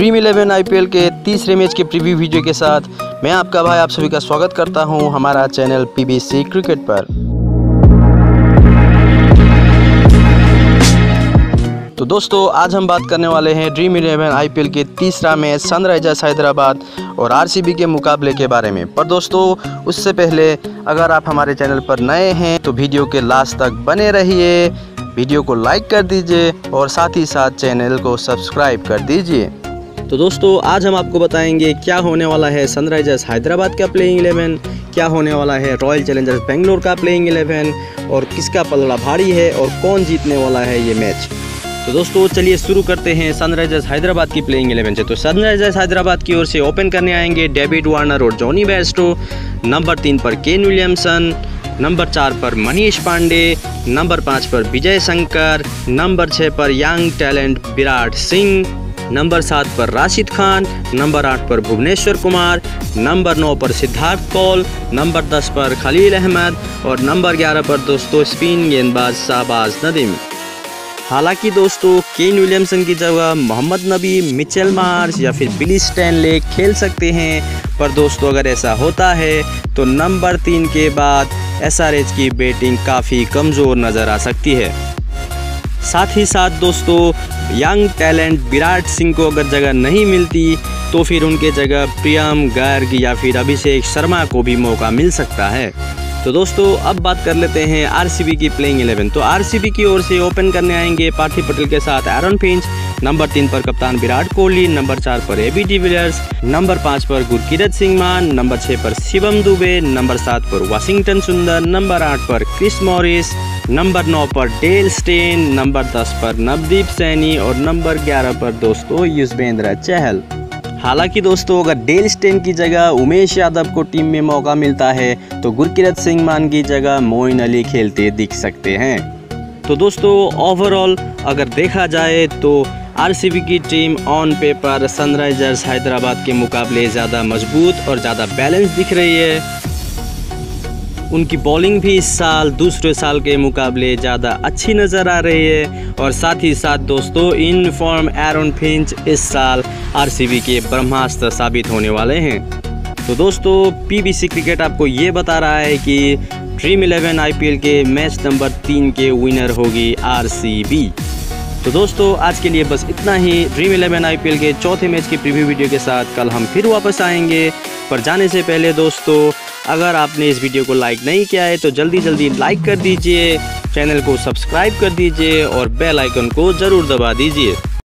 Dream eleven IPL के तीसरे match के प्रीव्यू वीडियो के साथ मैं आपका भाई, आप सभी का स्वागत करता हूँ हमारा चैनल पीबीसी क्रिकेट पर। तो दोस्तों, आज हम बात करने वाले हैं ड्रीम इलेवन आईपीएल के तीसरा मैच सनराइजर्स हैदराबाद और आरसीबी के मुकाबले के बारे में। पर दोस्तों, उससे पहले अगर आप हमारे चैनल पर नए हैं तो वीडियो के लास्ट तक बने रहिए वीडियो को लाइक कर दीजिए और साथ ही साथ चैनल को सब्सक्राइब कर दीजिए। तो दोस्तों, आज हम आपको बताएँगे क्या होने वाला है सनराइजर्स हैदराबाद का प्लेइंग इलेवन क्या होने वाला है रॉयल चैलेंजर्स बेंगलोर का प्लेइंग इलेवन और किसका पलड़ा भारी है और कौन जीतने वाला है ये मैच तो दोस्तों, चलिए शुरू करते हैं सनराइजर्स हैदराबाद की प्लेइंग इलेवन से। तो सनराइजर्स हैदराबाद की ओर से ओपन करने आएँगे डेविड वार्नर और जॉनी बेस्टो नंबर तीन पर केन विलियमसन नंबर चार पर मनीष पांडे नंबर पाँच पर विजय शंकर नंबर छः पर young talent Virat Singh number सात पर राशिद खान, नंबर आठ पर भुवनेश्वर कुमार, नंबर नौ पर सिद्धार्थ कौल, नंबर दस पर खलील अहमद और नंबर ग्यारह पर दोस्तों स्पिन गेंदबाज शाहबाज नदीम। हालाँकि दोस्तों, केन विलियमसन की जगह मोहम्मद नबी, मिचेल मार्स या फिर बिली स्टैनले खेल सकते हैं, पर दोस्तों अगर ऐसा होता है तो नंबर तीन के बाद एसआरएच की बैटिंग काफ़ी कमज़ोर नज़र आ सकती है। साथ ही साथ दोस्तों यंग टैलेंट विराट सिंह को अगर जगह नहीं मिलती तो फिर उनके जगह प्रियम, गर्ग या फिर अभिषेक शर्मा को भी मौका मिल सकता है। तो दोस्तों, अब बात कर लेते हैं आरसीबी की प्लेइंग 11 तो आरसीबी की ओर से ओपन करने आएँगे पार्थिव पटेल के साथ एरन फिंच नंबर तीन पर कप्तान विराट कोहली, नंबर चार पर एबी डिविलियर्स नंबर पाँच पर गुरकीरत सिंह मान, नंबर छः पर शिवम दुबे, नंबर सात पर वाशिंगटन सुंदर, नंबर आठ पर क्रिस मॉरिस, नंबर नौ पर डेल स्टेन, नंबर दस पर नवदीप सैनी और नंबर ग्यारह पर दोस्तों युजवेंद्र चहल। हालाँकि दोस्तों, अगर डेल स्टेन की जगह उमेश यादव को टीम में मौका मिलता है तो गुरकीरत सिंह मान की जगह मोइन अली खेलते दिख सकते हैं। तो दोस्तों ओवरऑल अगर देखा जाए तो आरसीबी की team on paper Sunrisers Hyderabad के मुकाबले ज़्यादा मज़बूत और ज़्यादा बैलेंस दिख रही है। उनकी बॉलिंग भी इस साल, दूसरे साल के मुकाबले ज़्यादा अच्छी नज़र आ रही है और साथ ही साथ दोस्तों इन फॉर्म एरन फिंच इस साल आरसीबी के ब्रह्मास्त्र साबित होने वाले हैं। तो दोस्तों पीबीसी क्रिकेट आपको ये बता रहा है कि ड्रीम इलेवन आईपीएल के मैच नंबर तीन के विनर होगी आरसीबी। तो दोस्तों, आज के लिए बस इतना ही। ड्रीम इलेवन आईपीएल के चौथे मैच की प्रीव्यू वीडियो के साथ कल हम फिर वापस आएँगे। पर जाने से पहले दोस्तों, अगर आपने इस वीडियो को लाइक नहीं किया है तो जल्दी जल्दी लाइक कर दीजिए चैनल को सब्सक्राइब कर दीजिए और बेल आइकन को ज़रूर दबा दीजिए।